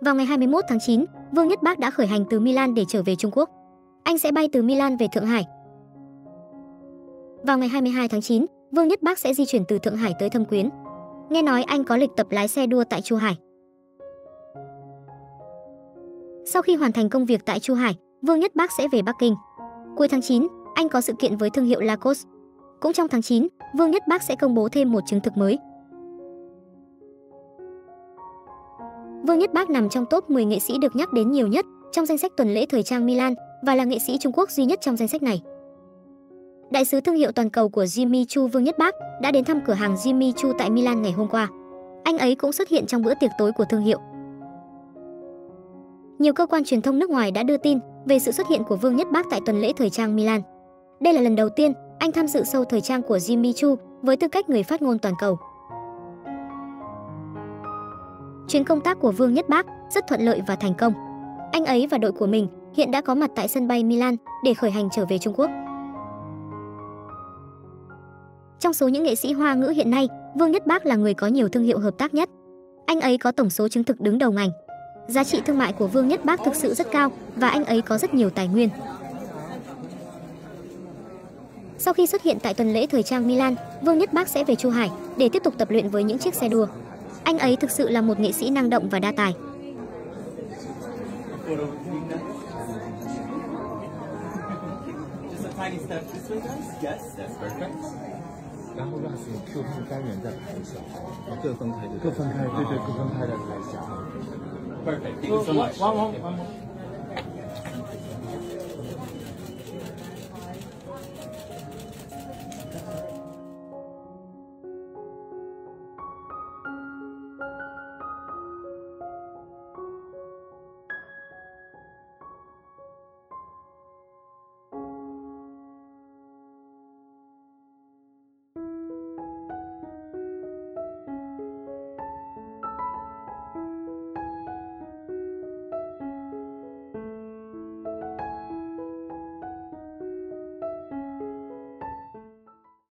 Vào ngày 21 tháng 9, Vương Nhất Bác đã khởi hành từ Milan để trở về Trung Quốc. Anh sẽ bay từ Milan về Thượng Hải. Vào ngày 22 tháng 9, Vương Nhất Bác sẽ di chuyển từ Thượng Hải tới Thâm Quyến. Nghe nói anh có lịch tập lái xe đua tại Chu Hải. Sau khi hoàn thành công việc tại Chu Hải, Vương Nhất Bác sẽ về Bắc Kinh. Cuối tháng 9, anh có sự kiện với thương hiệu Lacoste. Cũng trong tháng 9, Vương Nhất Bác sẽ công bố thêm một chứng thực mới. Vương Nhất Bác nằm trong top 10 nghệ sĩ được nhắc đến nhiều nhất trong danh sách tuần lễ thời trang Milan và là nghệ sĩ Trung Quốc duy nhất trong danh sách này. Đại sứ thương hiệu toàn cầu của Jimmy Choo Vương Nhất Bác đã đến thăm cửa hàng Jimmy Choo tại Milan ngày hôm qua. Anh ấy cũng xuất hiện trong bữa tiệc tối của thương hiệu. Nhiều cơ quan truyền thông nước ngoài đã đưa tin về sự xuất hiện của Vương Nhất Bác tại tuần lễ thời trang Milan. Đây là lần đầu tiên anh tham dự show thời trang của Jimmy Choo với tư cách người phát ngôn toàn cầu. Chuyến công tác của Vương Nhất Bác rất thuận lợi và thành công. Anh ấy và đội của mình hiện đã có mặt tại sân bay Milan để khởi hành trở về Trung Quốc. Trong số những nghệ sĩ Hoa ngữ hiện nay, Vương Nhất Bác là người có nhiều thương hiệu hợp tác nhất. Anh ấy có tổng số chứng thực đứng đầu ngành. Giá trị thương mại của Vương Nhất Bác thực sự rất cao và anh ấy có rất nhiều tài nguyên. Sau khi xuất hiện tại tuần lễ thời trang Milan, Vương Nhất Bác sẽ về Chu Hải để tiếp tục tập luyện với những chiếc xe đua. Anh ấy thực sự là một nghệ sĩ năng động và đa tài. Perfect. Thank you so much.